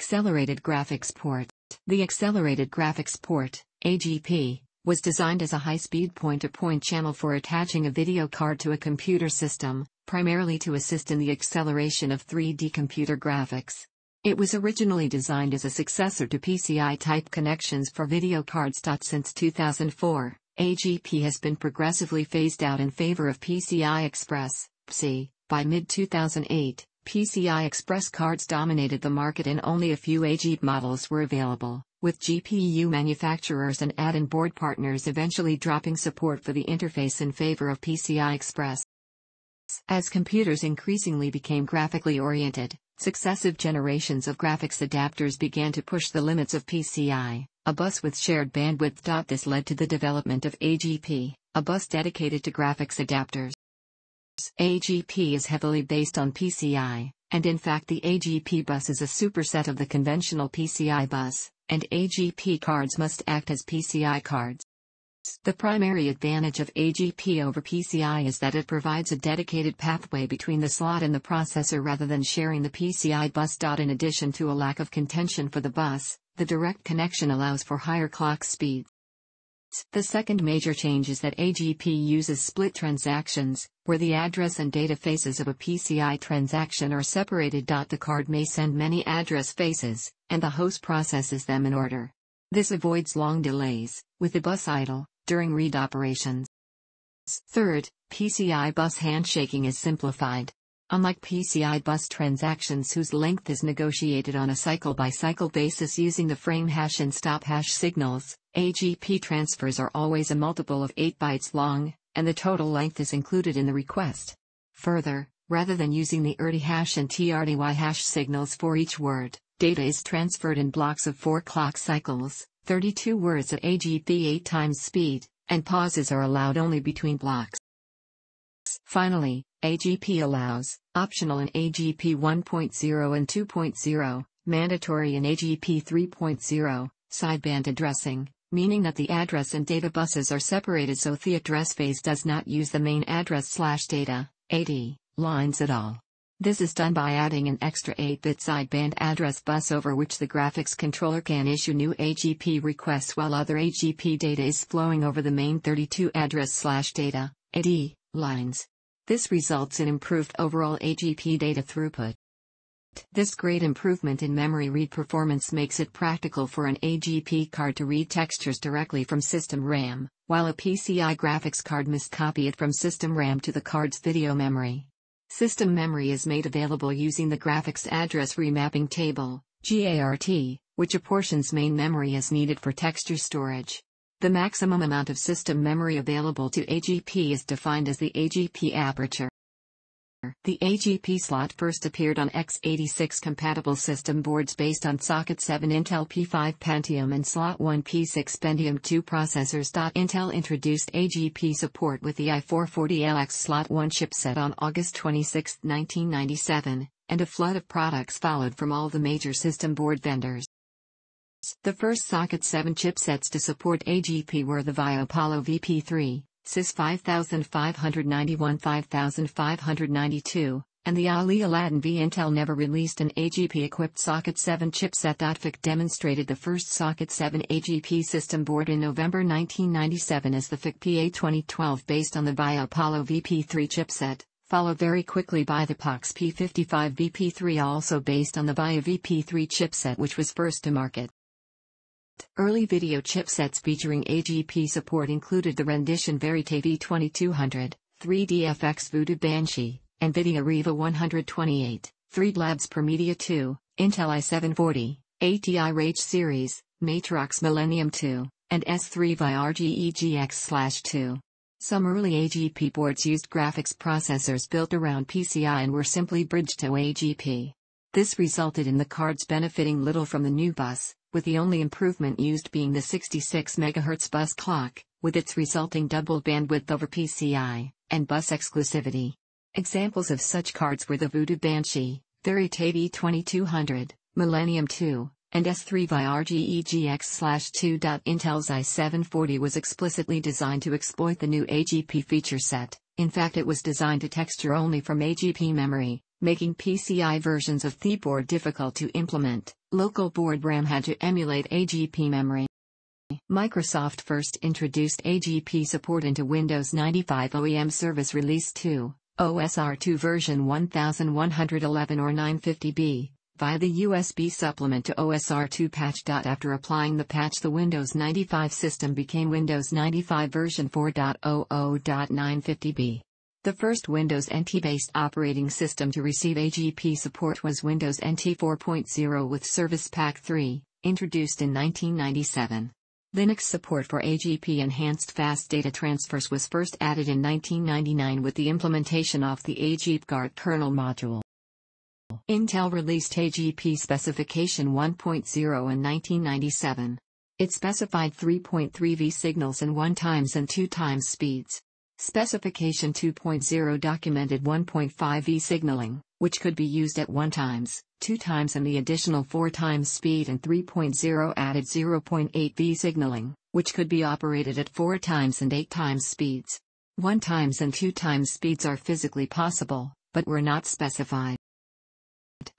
Accelerated Graphics Port. The Accelerated Graphics Port, AGP, was designed as a high-speed point-to-point channel for attaching a video card to a computer system, primarily to assist in the acceleration of 3D computer graphics. It was originally designed as a successor to PCI-type connections for video cards. Since 2004, AGP has been progressively phased out in favor of PCI Express. By mid-2008, PCI Express cards dominated the market and only a few AGP models were available with GPU manufacturers and add-in board partners eventually dropping support for the interface in favor of PCI Express. As computers increasingly became graphically oriented, successive generations of graphics adapters began to push the limits of PCI, a bus with shared bandwidth. This led to the development of AGP, a bus dedicated to graphics adapters. AGP is heavily based on PCI, and in fact the AGP bus is a superset of the conventional PCI bus, and AGP cards must act as PCI cards. The primary advantage of AGP over PCI is that it provides a dedicated pathway between the slot and the processor rather than sharing the PCI bus. In addition to a lack of contention for the bus, the direct connection allows for higher clock speeds. The second major change is that AGP uses split transactions, where the address and data phases of a PCI transaction are separated. The card may send many address phases, and the host processes them in order. This avoids long delays, with the bus idle, during read operations. Third, PCI bus handshaking is simplified. Unlike PCI bus transactions whose length is negotiated on a cycle-by-cycle -cycle basis using the frame hash and stop hash signals, AGP transfers are always a multiple of 8 bytes long, and the total length is included in the request. Further, rather than using the ERDI hash and TRDY hash signals for each word, data is transferred in blocks of 4 clock cycles, 32 words at AGP 8 times speed, and pauses are allowed only between blocks. Finally, AGP allows, optional in AGP 1.0 and 2.0, mandatory in AGP 3.0, sideband addressing, meaning that the address and data buses are separated so the address phase does not use the main address slash data, AD, lines at all. This is done by adding an extra 8-bit sideband address bus over which the graphics controller can issue new AGP requests while other AGP data is flowing over the main 32 address slash data, AD, lines. This results in improved overall AGP data throughput. This great improvement in memory read performance makes it practical for an AGP card to read textures directly from system RAM, while a PCI graphics card must copy it from system RAM to the card's video memory. System memory is made available using the Graphics Address Remapping Table, GART, which apportions main memory as needed for texture storage. The maximum amount of system memory available to AGP is defined as the AGP aperture. The AGP slot first appeared on x86 compatible system boards based on socket 7 Intel P5 Pentium and slot 1 P6 Pentium 2 processors. Intel introduced AGP support with the i440LX slot 1 chipset on August 26, 1997, and a flood of products followed from all the major system board vendors. The first socket 7 chipsets to support AGP were the VIA Apollo VP3, SIS 5591 5592, and the Ali Aladdin V. Intel never released an AGP-equipped Socket 7 chipset. FIC demonstrated the first Socket 7 AGP system board in November 1997 as the FIC PA 2012 based on the VIA Apollo VP3 chipset, followed very quickly by the EPoX P55 VP3 also based on the VIA VP3 chipset which was first to market. Early video chipsets featuring AGP support included the Rendition Verite V2200, 3DFX Voodoo Banshee, NVIDIA Riva 128, 3DLabs Permedia 2, Intel i740, ATI Rage Series, Matrox Millennium 2, and S3 VIRGEGX-2. Some early AGP boards used graphics processors built around PCI and were simply bridged to AGP. This resulted in the cards benefiting little from the new bus, with the only improvement used being the 66 MHz bus clock, with its resulting double bandwidth over PCI, and bus exclusivity. Examples of such cards were the Voodoo Banshee, Verite V2200, Millennium 2, and S3 VIRGEGX-2. Intel's i740 was explicitly designed to exploit the new AGP feature set, in fact it was designed to texture only from AGP memory, making PCI versions of the board difficult to implement. Local board RAM had to emulate AGP memory. Microsoft first introduced AGP support into Windows 95 OEM Service Release 2, OSR2 version 1111 or 950B, via the USB supplement to OSR2 patch. After applying the patch, the Windows 95 system became Windows 95 version 4.00.950B. The first Windows NT based operating system to receive AGP support was Windows NT 4.0 with Service Pack 3, introduced in 1997. Linux support for AGP enhanced fast data transfers was first added in 1999 with the implementation of the AGPGART kernel module. Intel released AGP specification 1.0 in 1997. It specified 3.3V signals in 1 times and 2 times speeds. Specification 2.0 documented 1.5V signaling, which could be used at 1 times, 2 times and the additional 4 times speed and 3.0 added 0.8V signaling, which could be operated at 4 times and 8 times speeds. 1 times and 2 times speeds are physically possible, but were not specified.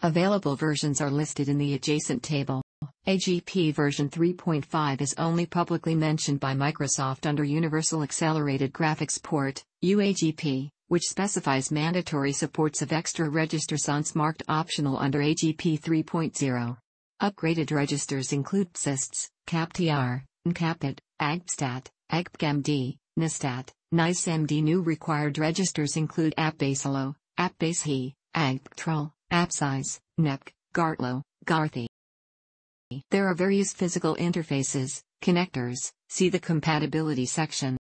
Available versions are listed in the adjacent table. AGP version 3.5 is only publicly mentioned by Microsoft under Universal Accelerated Graphics Port, UAGP, which specifies mandatory supports of extra registers once marked optional under AGP 3.0. Upgraded registers include PSISTs, CAPTR, NCAPIT, AGPSTAT, AGPGMD, NISTAT, NICEMD. New required registers include AppBaseLO, AppBaseHE, AGPTRL, AppSize, NEPC, GARTLO, GARTHI. There are various physical interfaces, connectors, see the compatibility section.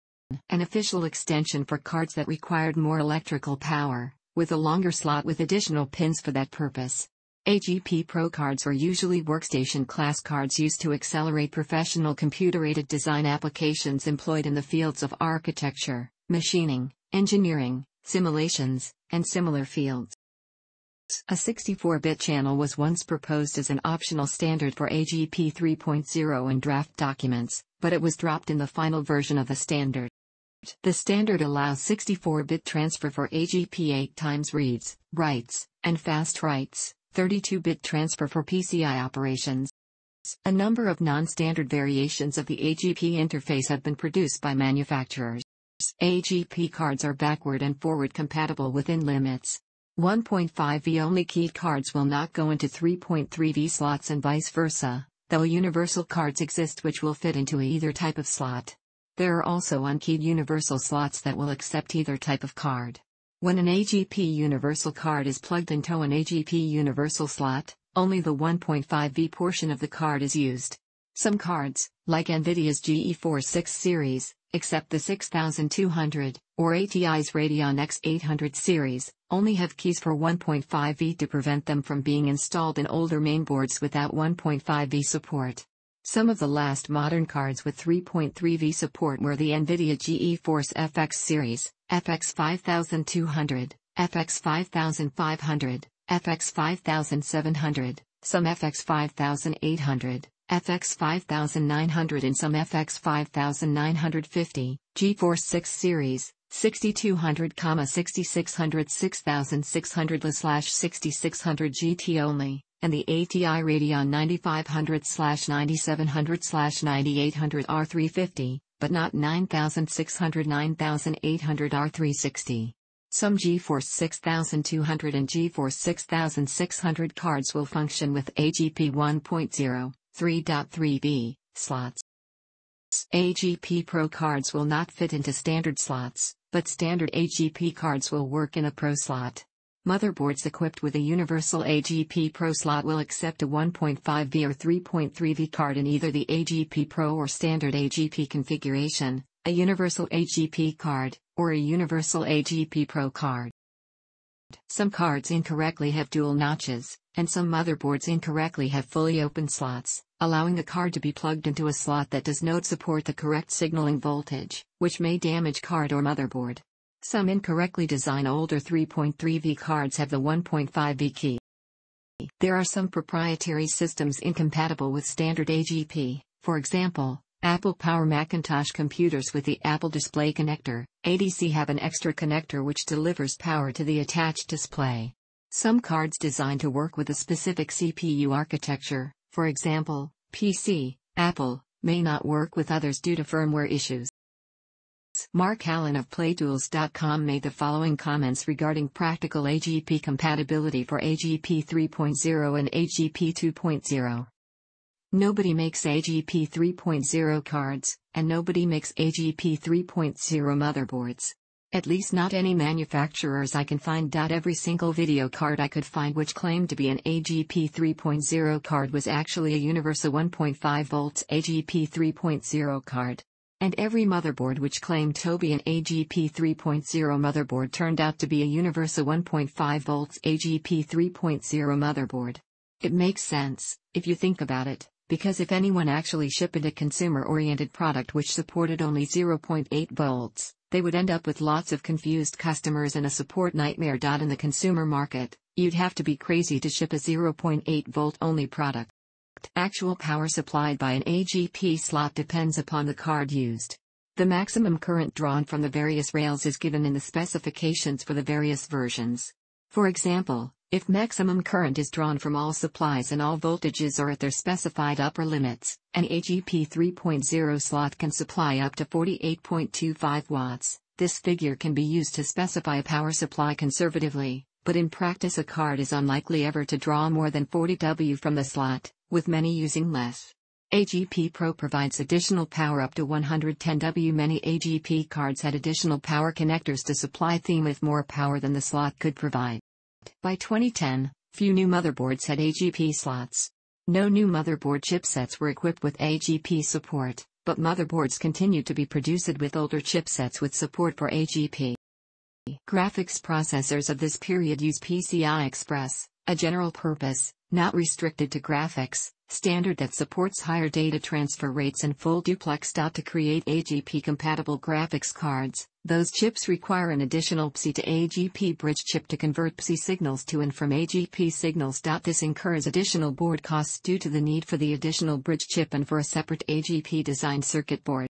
An official extension for cards that required more electrical power, with a longer slot with additional pins for that purpose. AGP Pro cards are usually workstation class cards used to accelerate professional computer-aided design applications employed in the fields of architecture, machining, engineering, simulations, and similar fields. A 64-bit channel was once proposed as an optional standard for AGP 3.0 in draft documents, but it was dropped in the final version of the standard. The standard allows 64-bit transfer for AGP 8 times reads, writes, and fast writes, 32-bit transfer for PCI operations. A number of non-standard variations of the AGP interface have been produced by manufacturers. AGP cards are backward and forward compatible within limits. 1.5V only keyed cards will not go into 3.3V slots and vice versa, though universal cards exist which will fit into either type of slot. There are also unkeyed universal slots that will accept either type of card. When an AGP universal card is plugged into an AGP universal slot, only the 1.5V portion of the card is used. Some cards, like NVIDIA's GE46 series, except the 6200, or ATI's Radeon X800 series, only have keys for 1.5V to prevent them from being installed in older mainboards without 1.5V support. Some of the last modern cards with 3.3V support were the NVIDIA GeForce FX series, FX 5200, FX 5500, FX 5700, some FX 5800, FX 5900 and some FX 5950, GeForce 6 series, 6200, 6600, 6600 6600 GT only, and the ATI Radeon 9500 9700 9800 R350, but not 9600 9800 R360. Some GeForce 6200 and GeForce 6600 cards will function with AGP 1.0. 3.3b slots. AGP Pro cards will not fit into standard slots, but standard AGP cards will work in a Pro slot. Motherboards equipped with a universal AGP Pro slot will accept a 1.5V or 3.3V card in either the AGP Pro or standard AGP configuration, a universal AGP card, or a universal AGP Pro card. Some cards incorrectly have dual notches, and some motherboards incorrectly have fully open slots allowing the card to be plugged into a slot that does not support the correct signaling voltage, which may damage card or motherboard. Some incorrectly designed older 3.3V cards have the 1.5V key. There are some proprietary systems incompatible with standard AGP, for example, Apple Power Macintosh computers with the Apple Display Connector, ADC have an extra connector which delivers power to the attached display. Some cards designed to work with a specific CPU architecture, for example, PC, Apple, may not work with others due to firmware issues. Mark Allen of Playtools.com made the following comments regarding practical AGP compatibility for AGP 3.0 and AGP 2.0. Nobody makes AGP 3.0 cards, and nobody makes AGP 3.0 motherboards. At least not any manufacturers I can find. Every single video card I could find which claimed to be an AGP 3.0 card was actually a Universa 1.5 volts AGP 3.0 card. And every motherboard which claimed to be an AGP 3.0 motherboard turned out to be a Universa 1.5 volts AGP 3.0 motherboard. It makes sense, if you think about it, because if anyone actually shipped a consumer-oriented product which supported only 0.8 volts, they would end up with lots of confused customers and a support nightmare. In the consumer market, you'd have to be crazy to ship a 0.8 volt only product. Actual power supplied by an AGP slot depends upon the card used. The maximum current drawn from the various rails is given in the specifications for the various versions. For example, if maximum current is drawn from all supplies and all voltages are at their specified upper limits, an AGP 3.0 slot can supply up to 48.25 watts. This figure can be used to specify a power supply conservatively, but in practice a card is unlikely ever to draw more than 40 W from the slot, with many using less. AGP Pro provides additional power up to 110 W. Many AGP cards had additional power connectors to supply them with more power than the slot could provide. By 2010, few new motherboards had AGP slots. No new motherboard chipsets were equipped with AGP support, but motherboards continued to be produced with older chipsets with support for AGP. Graphics processors of this period use PCI Express, a general purpose, not restricted to graphics, standard that supports higher data transfer rates and full duplex. To create AGP compatible graphics cards, those chips require an additional PCI to AGP bridge chip to convert PCI signals to and from AGP signals. This incurs additional board costs due to the need for the additional bridge chip and for a separate AGP designed circuit board.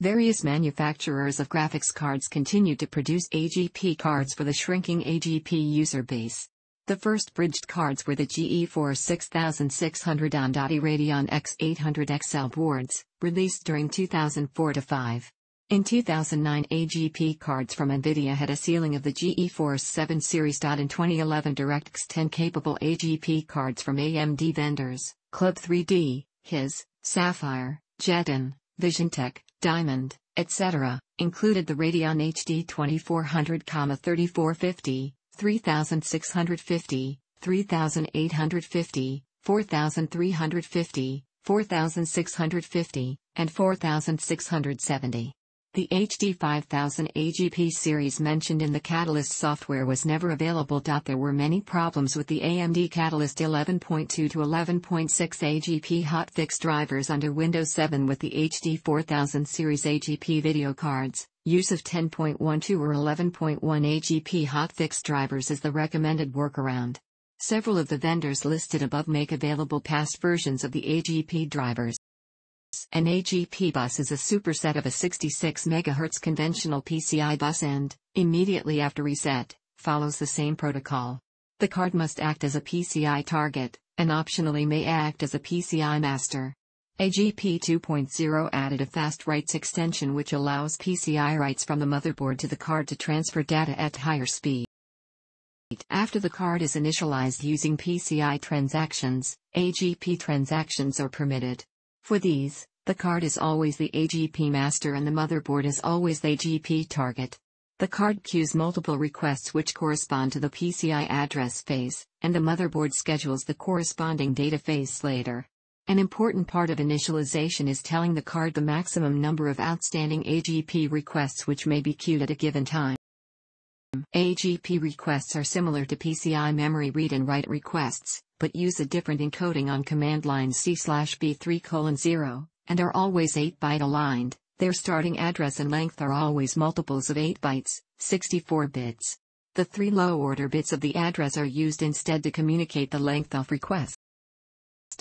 Various manufacturers of graphics cards continue to produce AGP cards for the shrinking AGP user base. The first bridged cards were the GeForce 6600 on Radeon X800 XL boards, released during 2004-5. In 2009 AGP cards from NVIDIA had a ceiling of the GeForce 7 series. In 2011 DirectX 10 capable AGP cards from AMD vendors, Club 3D, HIS, Sapphire, Jaton, VisionTek, Diamond, etc., included the Radeon HD 2400, 3450, 3650, 3850, 4350, 4650, and 4670. The HD 5000 AGP series mentioned in the Catalyst software was never available. There were many problems with the AMD Catalyst 11.2 to 11.6 AGP hotfix drivers under Windows 7 with the HD 4000 series AGP video cards. Use of 10.12 or 11.1 AGP hotfix drivers is the recommended workaround. Several of the vendors listed above make available past versions of the AGP drivers. An AGP bus is a superset of a 66 MHz conventional PCI bus and, immediately after reset, follows the same protocol. The card must act as a PCI target, and optionally may act as a PCI master. AGP 2.0 added a fast writes extension which allows PCI writes from the motherboard to the card to transfer data at higher speed. After the card is initialized using PCI transactions, AGP transactions are permitted. For these, the card is always the AGP master and the motherboard is always the AGP target. The card queues multiple requests which correspond to the PCI address phase, and the motherboard schedules the corresponding data phase later. An important part of initialization is telling the card the maximum number of outstanding AGP requests which may be queued at a given time. AGP requests are similar to PCI memory read and write requests, but use a different encoding on command line C/B3 0, and are always 8-byte aligned. Their starting address and length are always multiples of 8 bytes, 64 bits. The three low-order bits of the address are used instead to communicate the length of request.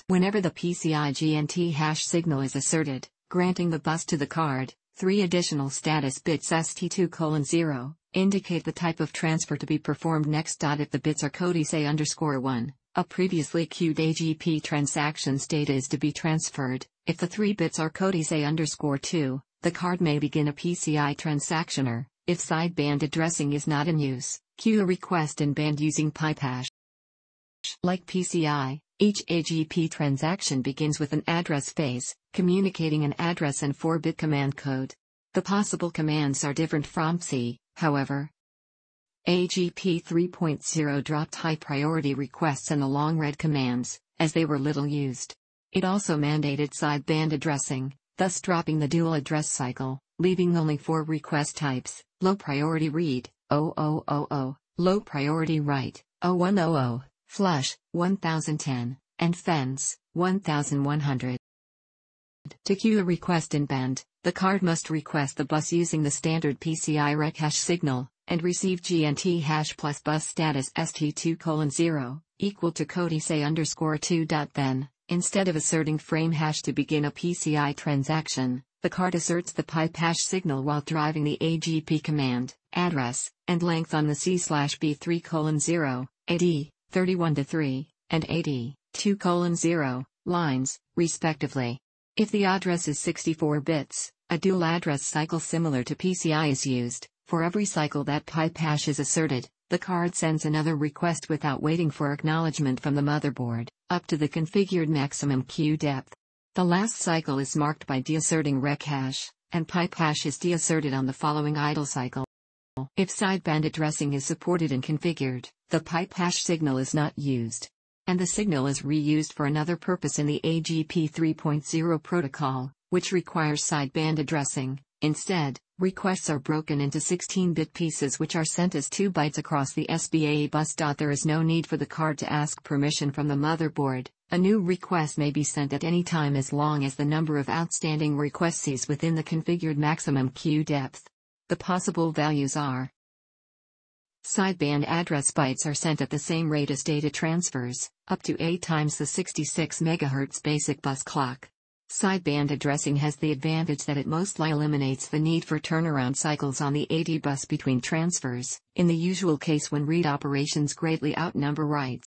Whenever the PCI GNT hash signal is asserted, granting the bus to the card, Three additional status bits ST2 0 indicate the type of transfer to be performed next. If the bits are codice A underscore 1, a previously queued AGP transaction's data is to be transferred. If the three bits are codice underscore 2, the card may begin a PCI transactioner. If sideband addressing is not in use, queue a request in band using pipehash. Like PCI, each AGP transaction begins with an address phase, communicating an address and 4-bit command code. The possible commands are different from C, however. AGP 3.0 dropped high priority requests and the long read commands, as they were little used. It also mandated sideband addressing, thus dropping the dual address cycle, leaving only four request types low priority read, 0000, low priority write, 0100, flush, 1010, and fence, 1100. To queue a request in band, the card must request the bus using the standard PCI REQ hash signal, and receive GNT hash plus bus status ST2 colon 0, equal to codice underscore 2. dot Then, instead of asserting frame hash to begin a PCI transaction, the card asserts the pipe hash signal while driving the AGP command, address, and length on the C slash B3 colon 0, AD, 31 to 3, and AD, 2 colon 0, lines, respectively. If the address is 64 bits, a dual address cycle similar to PCI is used. For every cycle that pipe hash is asserted, the card sends another request without waiting for acknowledgement from the motherboard, up to the configured maximum queue depth. The last cycle is marked by deasserting REQ hash, and pipe hash is deasserted on the following idle cycle. If sideband addressing is supported and configured, the pipe hash signal is not used. And the signal is reused for another purpose in the AGP 3.0 protocol, which requires sideband addressing. Instead, requests are broken into 16-bit pieces which are sent as 2 bytes across the SBA bus. There is no need for the card to ask permission from the motherboard. A new request may be sent at any time as long as the number of outstanding requests is within the configured maximum queue depth. The possible values are Sideband address bytes are sent at the same rate as data transfers, up to 8 times the 66 MHz basic bus clock. Sideband addressing has the advantage that it mostly eliminates the need for turnaround cycles on the AD bus between transfers, in the usual case when read operations greatly outnumber writes.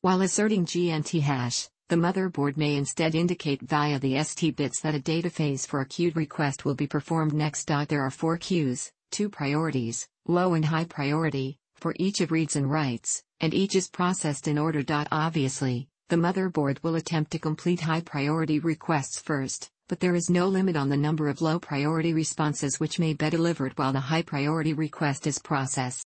While asserting GNT hash, the motherboard may instead indicate via the ST bits that a data phase for a queued request will be performed next. There are four queues, two priorities, low and high priority, for each of reads and writes, and each is processed in order. Obviously, the motherboard will attempt to complete high priority requests first, but there is no limit on the number of low priority responses which may be delivered while the high priority request is processed.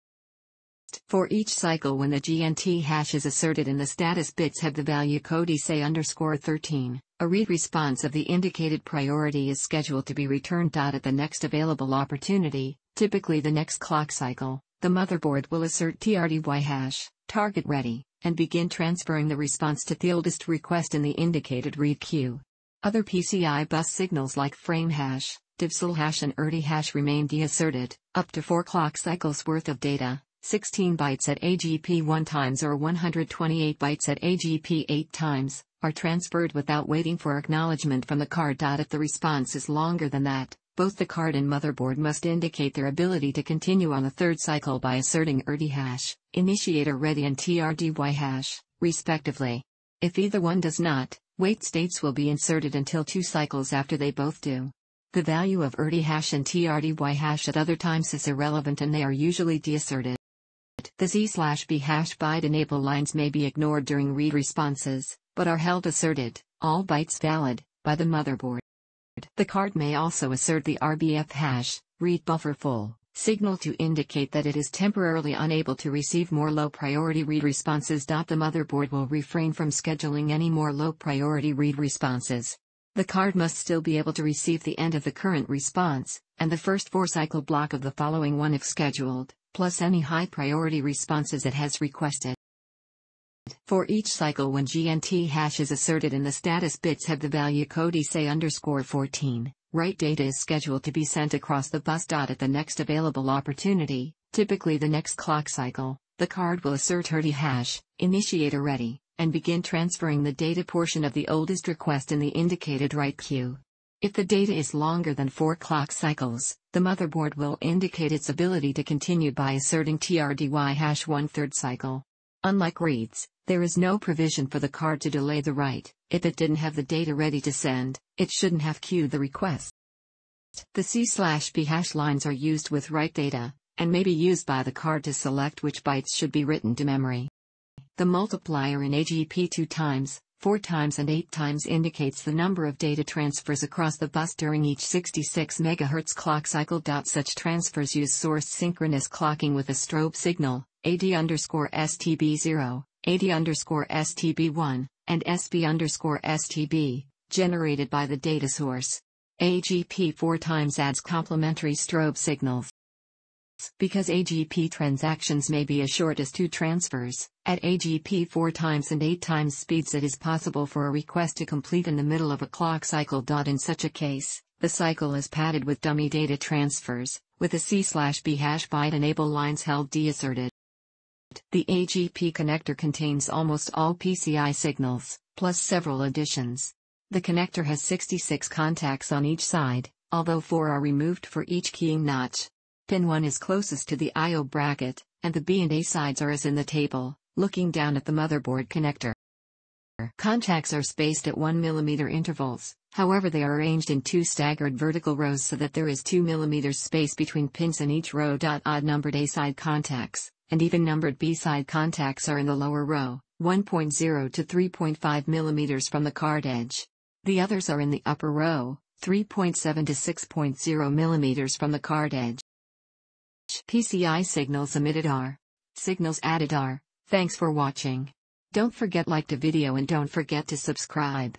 For each cycle when the GNT hash is asserted and the status bits have the value code say underscore 13, a read response of the indicated priority is scheduled to be returned. At the next available opportunity, typically the next clock cycle, the motherboard will assert TRDY hash, target ready, and begin transferring the response to the oldest request in the indicated read queue. Other PCI bus signals like frame hash, DEVSEL hash and ERDI hash remain deasserted, up to 4 clock cycles worth of data, 16 bytes at AGP 1 times or 128 bytes at AGP 8 times, are transferred without waiting for acknowledgement from the card. If the response is longer than that, both the card and motherboard must indicate their ability to continue on the third cycle by asserting ERDI hash, initiator ready and TRDY hash, respectively. If either one does not, wait states will be inserted until two cycles after they both do. The value of ERDI hash and TRDY hash at other times is irrelevant and they are usually deasserted. The Z slash B hash byte enable lines may be ignored during read responses, but are held asserted, all bytes valid, by the motherboard. The card may also assert the RBF hash, read buffer full, signal to indicate that it is temporarily unable to receive more low priority read responses. The motherboard will refrain from scheduling any more low priority read responses. The card must still be able to receive the end of the current response, and the first four cycle block of the following one if scheduled plus any high priority responses it has requested. For each cycle when GNT hash is asserted and the status bits have the value codice underscore 14, write data is scheduled to be sent across the bus. dot At the next available opportunity, typically the next clock cycle, the card will assert ERDI hash, initiator ready, and begin transferring the data portion of the oldest request in the indicated write queue. If the data is longer than 4 clock cycles, the motherboard will indicate its ability to continue by asserting TRDY hash one third cycle. Unlike reads, there is no provision for the card to delay the write. If it didn't have the data ready to send, it shouldn't have queued the request. The C/B hash lines are used with write data, and may be used by the card to select which bytes should be written to memory. The multiplier in AGP 2 times, 4 times and 8 times indicates the number of data transfers across the bus during each 66 MHz clock cycle. Such transfers use source synchronous clocking with a strobe signal, AD underscore STB0, AD underscore STB1, and SB underscore STB, generated by the data source. AGP 4 times adds complementary strobe signals. Because AGP transactions may be as short as two transfers, at AGP 4 times and 8 times speeds it is possible for a request to complete in the middle of a clock cycle. In such a case, the cycle is padded with dummy data transfers, with the C/B hash byte enable lines held deasserted. The AGP connector contains almost all PCI signals, plus several additions. The connector has 66 contacts on each side, although 4 are removed for each keying notch. Pin 1 is closest to the I.O. bracket, and the B and A sides are as in the table, looking down at the motherboard connector. Contacts are spaced at 1 mm intervals, however they are arranged in two staggered vertical rows so that there is 2 mm space between pins in each row. Odd numbered A-side contacts, and even numbered B-side contacts are in the lower row, 1.0 to 3.5 mm from the card edge. The others are in the upper row, 3.7 to 6.0 mm from the card edge. PCI signals emitted are. Signals added are. Thanks for watching. Don't forget like the video and don't forget to subscribe.